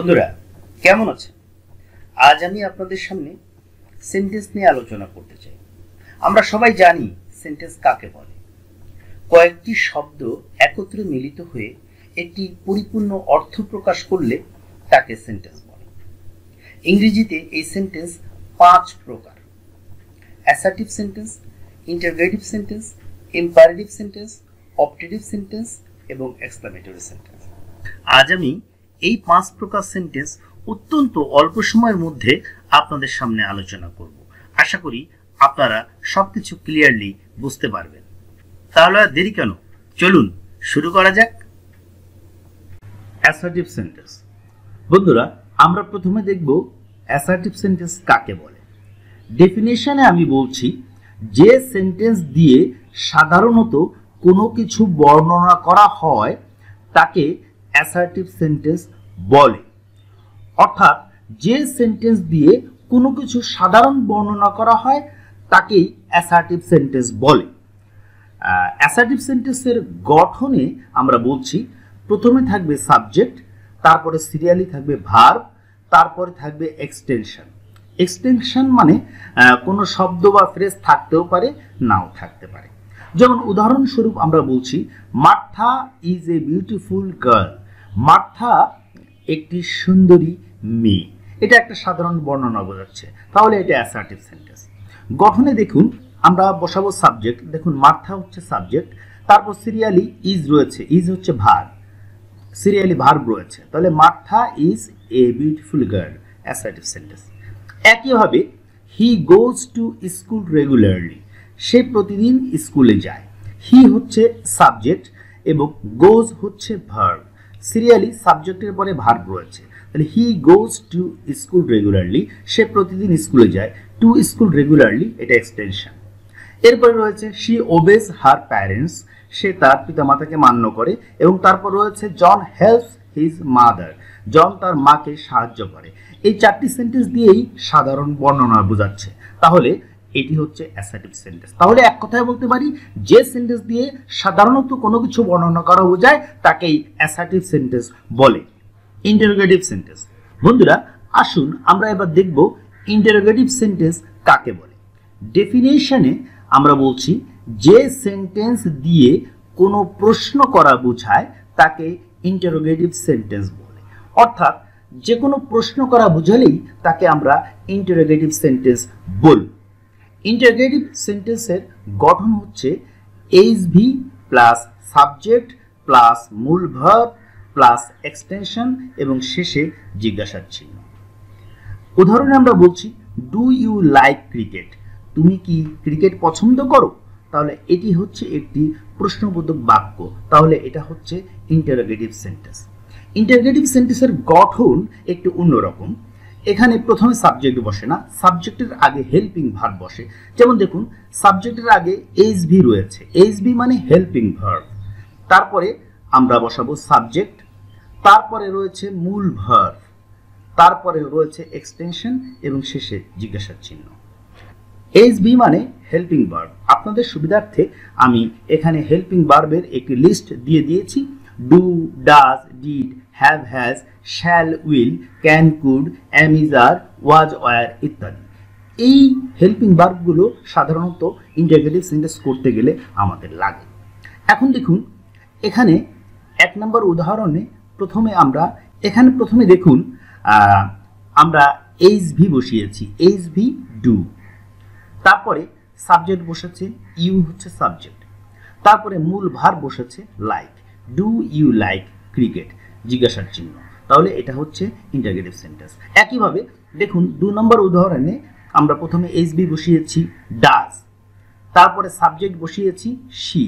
বন্ধুরা, কেমন আছেন? আজ আমি আপনাদের সামনে সেন্টেন্স নিয়ে আলোচনা করতে চাই। আমরা সবাই জানি সেন্টেন্স কাকে বলে। কয়েকটি শব্দ একত্রে মিলিত হয়ে একটি পরিপূর্ণ অর্থ প্রকাশ করলে তাকে সেন্টেন্স বলে। ইংরেজিতে এই সেন্টেন্স পাঁচ প্রকার। Assertive sentence interrogative sentence imperative sentence optative sentence এবং এক্সক্লামেটরি সেন্টেন্স আজ আমি এই পাঁচ প্রকার সেন্টেন্স অত্যন্ত অল্প সময়ের মধ্যে আপনাদের সামনে আলোচনা করব। আশা করি আপনারা সবকিছু ক্লিয়ারলি বুঝতে পারবেন। তাহলে দেরি কেন? চলুন, শুরু করা যাক। অ্যাসার্টিভ সেন্টেন্স বন্ধুরা, আমরা প্রথমে দেখব অ্যাসার্টিভ সেন্টেন্স কাকে বলে। ডেফিনেশনে আমি বলছি, যে সেন্টেন্স দিয়ে সাধারণত কোনো কিছু বর্ণনা করা হয়, তাকে অ্যাসার্টিভ সেন্টেন্স বলে। অর্থাৎ যে সেন্টেন্স দিয়ে কোনো কিছু সাধারণ বর্ণনা করা হয়, তাকেই অ্যাসার্টিভ সেন্টেন্স বলে। অ্যাসার্টিভ সেন্টেন্সের গঠনে আমরা বলছি, প্রথমে থাকবে সাবজেক্ট তারপরে সিরিয়ালি থাকবে ভার্ব তারপরে থাকবে এক্সটেনশন এক্সটেনশন মানে কোনো শব্দ বা ফ্রেজ থাকতেও পারে, নাও থাকতে পারে। যেমন উদাহরণস্বরূপ আমরা বলছি, Martha is a beautiful girl Martha একটি সুন্দরী মেয়ে। এটা একটা সাধারণ বর্ণনা বোঝাচ্ছে। তাহলে এটা অ্যাসার্টিভ সেন্টেন্স গঠনে দেখুন, আমরা বসাবো সাবজেক্ট দেখুন মার্থা হচ্ছে সাবজেক্ট তারপর সিরিয়ালি ইজ রয়েছে। ইজ হচ্ছে ভার। সিরিয়ালি ভার্ব রয়েছে। তাহলে Martha is a beautiful girl assertive sentence একইভাবে he goes to school regularly সে প্রতিদিন স্কুলে যায়। হি হচ্ছে সাবজেক্ট এবং গোজ হচ্ছে ভার্ব সিরিয়ালি সাবজেক্টের পরে ভার্ব রয়েছে। তাহলে he goes to school regularly সে প্রতিদিন স্কুলে যায় টু স্কুল রেগুলারলি এটা এক্সটেনশন এরপরে রয়েছে শি ওবেজ হার প্যারেন্টস সে তার পিতামাতাকে মান্য করে, এবং তারপর রয়েছে John helps his mother John তার মাকে সাহায্য করে। এই চারটি সেন্টেন্স দিয়েই সাধারণ বর্ণনা বোঝাচ্ছে। তাহলে এটি হচ্ছে অ্যাসার্টিভ সেন্টেন্স তাহলে এক কথায় বলতে পারি, যে সেন্টেন্স দিয়ে সাধারণত কোনো কিছু বর্ণনা করা বোঝায়, তাকেই অ্যাসার্টিভ সেন্টেন্স বলে। ইন্টারোগেটিভ সেন্টেন্স বন্ধুরা, আসুন আমরা এবার দেখব ইন্টারোগেটিভ সেন্টেন্স কাকে বলে। ডেফিনেশনে আমরা বলছি, যে সেন্টেন্স দিয়ে কোনো প্রশ্ন করা বোঝায়, তাকে ইন্টারোগেটিভ সেন্টেন্স বলে। অর্থাৎ, যে কোনো প্রশ্ন করা বোঝালেই তাকে আমরা ইন্টারোগেটিভ সেন্টেন্স বলব। ইন্টারোগেটিভ সেন্টেন্সের গঠন হচ্ছে H V plus subject plus মূল ভার্ব প্লাস এক্সটেনশন এবং শেষে জিজ্ঞাসার চিহ্ন। উদাহরণে আমরা বলছি ডু ইউ লাইক ক্রিকেট তুমি কি ক্রিকেট পছন্দ করো? তাহলে এটি হচ্ছে একটি প্রশ্নবোধক বাক্য। তাহলে এটা হচ্ছে ইন্টারোগেটিভ সেন্টেন্স ইন্টারোগেটিভ সেন্টেন্সের গঠন একটু অন্যরকম। এখানে প্রথমে সাবজেক্ট বসে না সাবজেক্টের আগে হেল্পিং ভার্ব বসে। যেমন দেখুন সাবজেক্টের আগে এইচ ভি রয়েছে। এইচ ভি মানে হেল্পিং ভার্ব তারপরে আমরা বসাবো সাবজেক্ট তারপরে রয়েছে মূল ভার্ব তারপরে রয়েছে এক্সটেনশন এবং শেষে জিজ্ঞাসার চিহ্ন। এইচ বি মানে হেল্পিং ভার্ব আপনাদের সুবিধার্থে আমি এখানে হেল্পিং ভার্বের একটি লিস্ট দিয়ে দিয়েছি। Do does did have has shall will can could am is are was were ইত্যাদি। এই হেল্পিং ভার্বগুলো সাধারণত ইন্টারগ্রেটিভ সেন্টেন্স করতে গেলে আমাদের লাগে। এখন দেখুন, এখানে এক নম্বর উদাহরণে প্রথমে আমরা, এখানে প্রথমে দেখুন আমরা এইচ ভি বসিয়েছি। এইচ ভি ডু তারপরে সাবজেক্ট বসেছে ইউ হচ্ছে সাবজেক্ট তারপরে মূল ভার বসেছে like do you like cricket জিজ্ঞাসার চিহ্ন। তাহলে এটা হচ্ছে ইন্টারগ্রেটিভ সেন্টেন্স একইভাবে দেখুন, দু নম্বর উদাহরণে আমরা প্রথমে এইচ বি বসিয়েছি ডাজ তারপরে সাবজেক্ট বসিয়েছি শি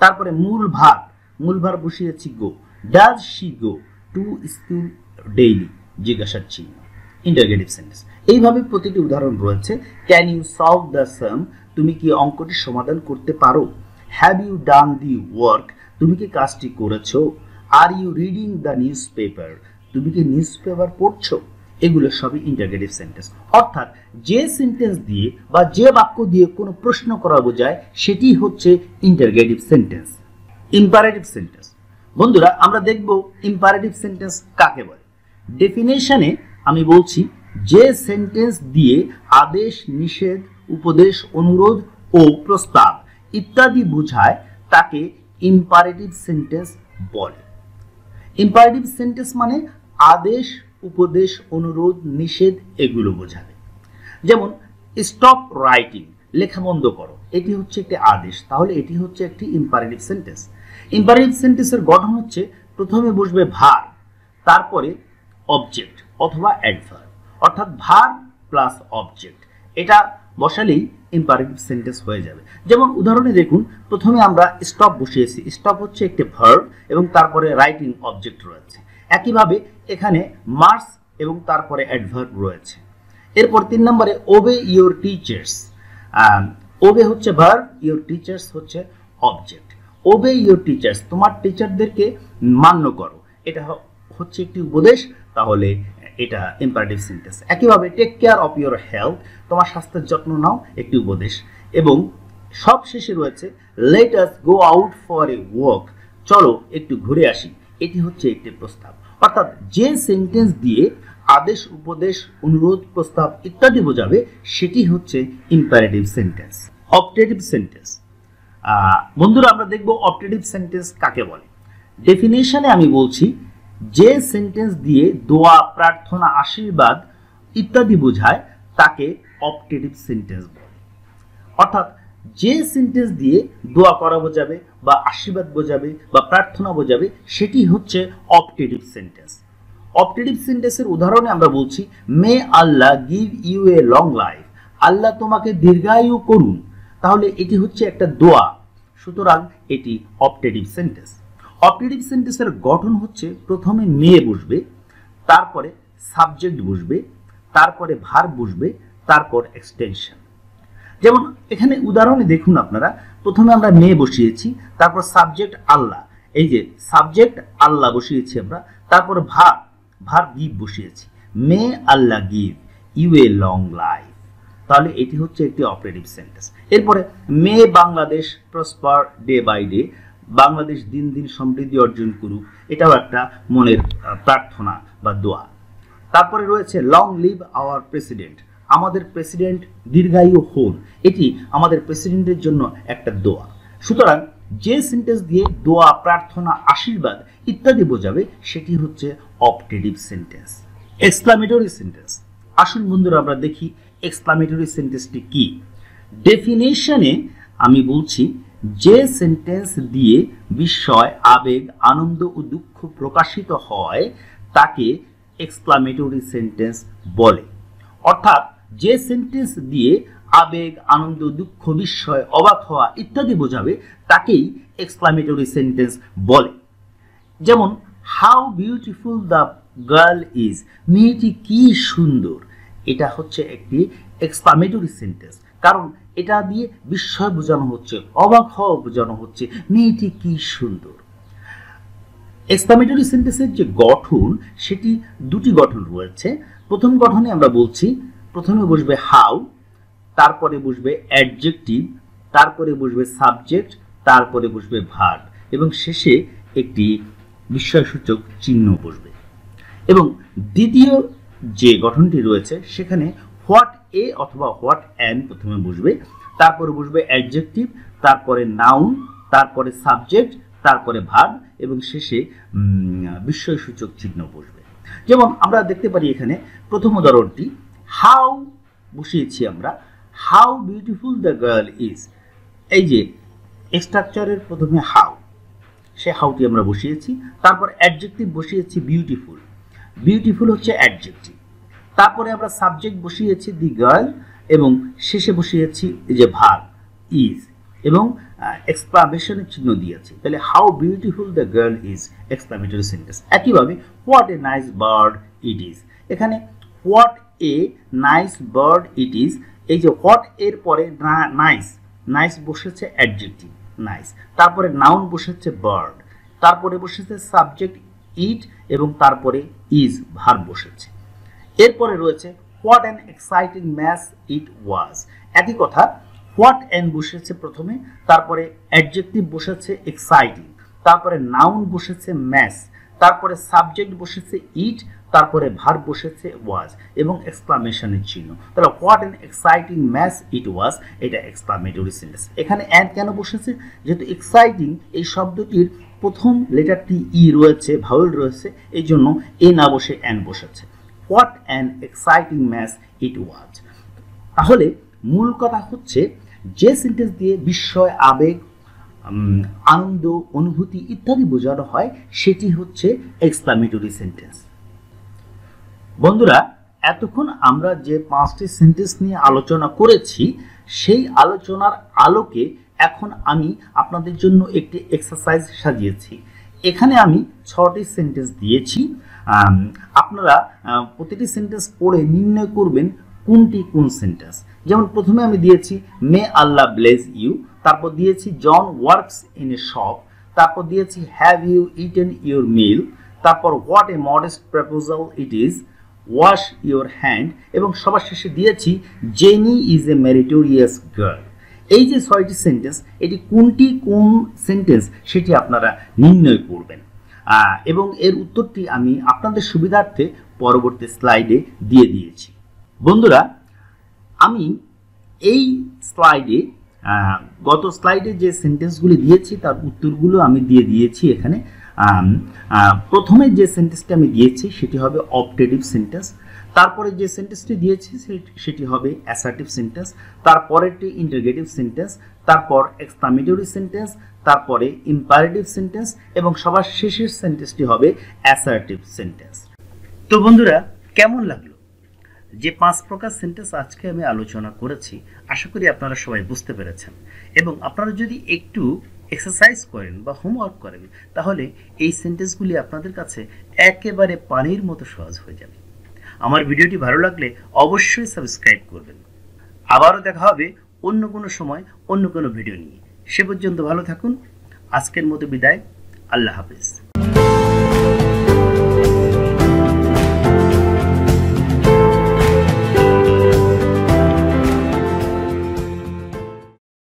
তারপরে মূল ভার মূল ভার বসিয়েছি go does she go to school daily জিজ্ঞাসার চিহ্ন। ইন্টারগ্রেটিভ সেন্টেন্স এইভাবে প্রতিটি উদাহরণ রয়েছে। Can you solve the sum তুমি কি অঙ্কটি সমাধান করতে পারো? Have you done the work তুমি কি কাজটি করেছ? Are you reading the newspaper তুমি কি নিউজ পেপার পড়ছো? এগুলো সবই ইন্টারগ্রেটিভ সেন্টেন্স অর্থাৎ যে সেন্টেন্স দিয়ে বা যে বাক্য দিয়ে কোনো প্রশ্ন করা বোঝায়, সেটি হচ্ছে ইন্টারগ্রেটিভ সেন্টেন্স ইম্পারেটিভ সেন্টেন্স বন্ধুরা, আমরা দেখব ইম্পারেটিভ সেন্টেন্স কাকে বলে। ডেফিনেশনে আমি বলছি, যে সেন্টেন্স দিয়ে আদেশ, নিষেধ, উপদেশ, অনুরোধ ও প্রস্তাব ইত্যাদি বোঝায়, তাকে ইম্পারেটিভ সেন্টেন্স বলে। ইম্পারেটিভ সেন্টেন্স মানে আদেশ, উপদেশ, অনুরোধ, নিষেধ এগুলো বোঝাবে। যেমন স্টপ রাইটিং লেখা বন্ধ করো। এটি হচ্ছে একটি আদেশ। তাহলে এটি হচ্ছে একটি ইম্পারেটিভ সেন্টেন্স ইম্পারেটিভ সেন্টেন্সের গঠন হচ্ছে, প্রথমে বসবে ভার, তারপরে অবজেক্ট অথবা অ্যাডভার অর্থাৎ ভার প্লাস অবজেক্ট এটা বসালেই ইম্পারেটিভ সেন্টেন্স হয়ে যাবে। যেমন উদাহরণে দেখুন, প্রথমে আমরা স্টপ বসিয়েছি। স্টপ হচ্ছে একটি ভার্ব এবং তারপরে রাইটিং অবজেক্ট রয়েছে। একইভাবে এখানে মার্স এবং তারপরে অ্যাডভার্ব রয়েছে। এরপর তিন নম্বরে ওবে ইওর টিচার্স ওবে হচ্ছে ভার্ব ইওর টিচার্স হচ্ছে অবজেক্ট ওবে ইওর টিচার্স তোমার টিচারদেরকে মান্য করো। এটা হচ্ছে একটি উপদেশ, তাহলে এটা ইম্পারেটিভ সেন্টেন্স একইভাবে take care of your health তোমার স্বাস্থ্যের যত্ন নাও, একটি উপদেশ। এবং সব শেষে রয়েছে let us go out for a walk চলো, একটু ঘুরে আসি। এটি হচ্ছে একটি প্রস্তাব। অর্থাৎ যে সেন্টেন্স দিয়ে আদেশ, উপদেশ, অনুরোধ, প্রস্তাব ইত্যাদি বোঝাবে, সেটি হচ্ছে ইম্পারেটিভ সেন্টেন্স অপটেটিভ সেন্টেন্স বন্ধুরা, আমরা দেখব অপটেটিভ সেন্টেন্স কাকে বলে। ডেফিনেশনে আমি বলছি যে সেন্টেন্স দিয়ে দোয়া, প্রার্থনা, আশীর্বাদ ইত্যাদি বোঝায়, তাকে অপটেটিভ সেন্টেন্স বলে। অর্থাৎ যে সেন্টেন্স দিয়ে দোয়া করা বোঝাবে বা আশীর্বাদ বোঝাবে বা প্রার্থনা বোঝাবে, সেটি হচ্ছে অপটেটিভ সেন্টেন্স অপটেটিভ সেন্টেন্সের উদাহরণে আমরা বলছি, may Allah give you a long life. Allah তোমাকে দীর্ঘায়ু করুন। তাহলে এটি হচ্ছে একটা দোয়া। সুতরাং এটি অপটেটিভ সেন্টেন্স অপটেটিভ সেন্টেন্সের গঠন হচ্ছে প্রথমে মেয়ে বসবে তারপরে সাবজেক্ট বসবে তারপরে ভার বসবে তারপর এক্সটেনশন। যেমন এখানে উদাহরণে দেখুন আপনারা, প্রথমে আমরা মেয়ে বসিয়েছি, তারপর সাবজেক্ট আল্লাহ। এই যে সাবজেক্ট আল্লাহ বসিয়েছি আমরা, তারপর ভার ভার গিভ বসিয়েছি। May Allah give you a long life. তাহলে এটি হচ্ছে একটি অপারেটিভ সেন্টেন্স। এরপরে may Bangladesh prosper day by day Bangladesh দিন দিন সমৃদ্ধি অর্জন করুক, এটাও একটা মনের প্রার্থনা বা দোয়া। তারপরে রয়েছে লং লিভ আওয়ার প্রেসিডেন্ট আমাদের প্রেসিডেন্ট দীর্ঘায়ু হন, এটি আমাদের প্রেসিডেন্টের জন্য একটা দোয়া। সুতরাং যে সেন্টেন্স দিয়ে দোয়া, প্রার্থনা, আশীর্বাদ ইত্যাদি বোঝাবে, সেটি হচ্ছে অপটেটিভ সেন্টেন্স এক্সক্লামেটরি সেন্টেন্স আসুন বন্ধুরা, আমরা দেখি এক্সক্লামেটরি সেন্টেন্সটি কি। ডেফিনেশনে আমি বলছি যে সেন্টেন্স দিয়ে বিস্ময়, আবেগ, আনন্দ ও দুঃখ প্রকাশিত হয়, তাকে এক্সক্লামেটরি সেন্টেন্স বলে। অর্থাৎ যে সেন্টেন্স দিয়ে আবেগ, আনন্দ, দুঃখ, বিস্ময়, অবাক হওয়া ইত্যাদি বোঝাবে, তাকেই এক্সক্লামেটরি সেন্টেন্স বলে। যেমন how beautiful the girl is মেয়েটি কি সুন্দর? এটা হচ্ছে একটি এক্সক্লামেটরি সেন্টেন্স কারণ এটা দিয়ে বিস্ময় বোঝানো হচ্ছে, অবাক হওয়া বোঝানো হচ্ছে, মেয়েটি কি সুন্দর। এক্সক্লামেটরি সেন্টেন্সের যে গঠন, সেটি দুটি গঠন রয়েছে। প্রথম গঠনে আমরা বলছি, প্রথমে বসবে হাউ তারপরে বসবে অ্যাডজেক্টিভ তারপরে বসবে সাবজেক্ট তারপরে বসবে ভার্ব এবং শেষে একটি বিস্ময়সূচক চিহ্ন বসবে। এবং দ্বিতীয় যে গঠনটি রয়েছে, সেখানে হোয়াট এ অথবা হোয়াট অ্যান প্রথমে বসবে তারপরে বসবে অ্যাডজেক্টিভ তারপরে নাউন তারপরে সাবজেক্ট তারপরে ভার্ব এবং শেষে বিস্ময়সূচক চিহ্ন বসবে যেমন আমরা দেখতে পারি এখানে প্রথম উদাহরণটি হাউ বসিয়েছি আমরা how beautiful the girl is এই যে স্ট্রাকচারের প্রথমে হাউ সে হাউটি আমরা বসিয়েছি, তারপর অ্যাডজেক্টিভ বসিয়েছি বিউটিফুল বিউটিফুল হচ্ছে অ্যাডজেক্টিভ তারপরে আমরা সাবজেক্ট বসিয়েছি দি গার্ল এবং শেষে বসিয়েছি যে ভার ইজ এবং এক্সক্লামেশনের চিহ্ন দিয়েছি। তাহলে how beautiful the girl is exclamatory sentence একইভাবে what a nice bird it is এখানে what a nice bird it is এই যে হোয়াট এর পরে নাইস নাইস বসেছে অ্যাডজেক্টিভ নাইস তারপরে নাউন বসেছে বার্ড তারপরে বসেছে সাবজেক্ট ইট এবং তারপরে ইজ ভার বসেছে। এরপরে রয়েছে what an exciting match it was একই কথা হোয়াট অ্যান বসেছে প্রথমে, তারপরে অ্যাডজেক্টিভ বসেছে এক্সাইটিং তারপরে নাউন বসেছে ম্যাস তারপরে সাবজেক্ট বসেছে ইট তারপরে ভার বসেছে ওয়াজ এবং এক্সক্লামেশনের চিহ্ন। তাহলে what an exciting match it was এটা এক্সক্লামেটরি সেন্টেন্স এখানে অ্যান্ড কেন বসেছে? যেহেতু এক্সাইটিং এই শব্দটির প্রথম লেটারটি ই রয়েছে ভাউল রয়েছে, এই জন্য এ না বসে অ্যান বসেছে। What an exciting match it was তাহলে মূল কথা হচ্ছে যে সেন্টেন্স দিয়ে বিস্ময়, আবেগ আনন্দ, অনুভূতি ইত্যাদি বোঝানো হয়, সেটি হচ্ছে এক্সক্লামেটরি সেন্টেন্স বন্ধুরা, এতক্ষণ আমরা যে পাঁচটি সেন্টেন্স নিয়ে আলোচনা করেছি, সেই আলোচনার আলোকে এখন আমি আপনাদের জন্য একটি এক্সারসাইজ সাজিয়েছি। এখানে আমি ছটি সেন্টেন্স দিয়েছি। আপনারা প্রতিটি সেন্টেন্স পড়ে নির্ণয় করবেন কোনটি কোন সেন্টেন্স যেমন প্রথমে আমি দিয়েছি মে আল্লাহ ব্লেস ইউ তারপর দিয়েছি John works in a shop তারপর দিয়েছি have you eaten your meal তারপর what a modest proposal it is wash your hand এবং সবার শেষে দিয়েছি Jenny is a meritorious girl এই যে ছয়টি সেন্টেন্স এটি কোনটি কোন সেন্টেন্স সেটি আপনারা নির্ণয় করবেন। এবং এর উত্তরটি আমি আপনাদের সুবিধার্থে পরবর্তী স্লাইডে দিয়ে দিয়েছি। বন্ধুরা, আমি এই স্লাইডে গত স্লাইডে যে সেন্টেন্সগুলি দিয়েছি, তার উত্তরগুলো আমি দিয়ে দিয়েছি এখানে। প্রথমে যে সেন্টেন্সটি আমি দিয়েছি, সেটি হবে অপটেটিভ সেন্টেন্স তারপরে যে সেন্টেন্সটি দিয়েছি সেটি হবে অ্যাসার্টিভ সেন্টেন্স তারপরেরটি ইন্টারগেটিভ সেন্টেন্স তারপর এক্সক্লামেটরি সেন্টেন্স তারপরে ইম্পারেটিভ সেন্টেন্স এবং সবার শেষের সেন্টেন্সটি হবে অ্যাসার্টিভ সেন্টেন্স তো বন্ধুরা, কেমন লাগল? যে পাঁচ প্রকার সেন্টেন্স আজকে আমি আলোচনা করেছি, আশা করি আপনারা সবাই বুঝতে পেরেছেন। এবং আপনারা যদি একটু এক্সারসাইজ করেন বা হোমওয়ার্ক করেন, তাহলে এই সেন্টেন্সগুলি আপনাদের কাছে একেবারে পানির মতো সহজ হয়ে যাবে। আমার ভিডিওটি ভালো লাগলে অবশ্যই সাবস্ক্রাইব করবেন। আবারও দেখা হবে অন্য কোনো সময়, অন্য কোনো ভিডিও নিয়ে। সে পর্যন্ত ভালো থাকুন। আজকের মতো বিদায়। আল্লাহ হাফিজ।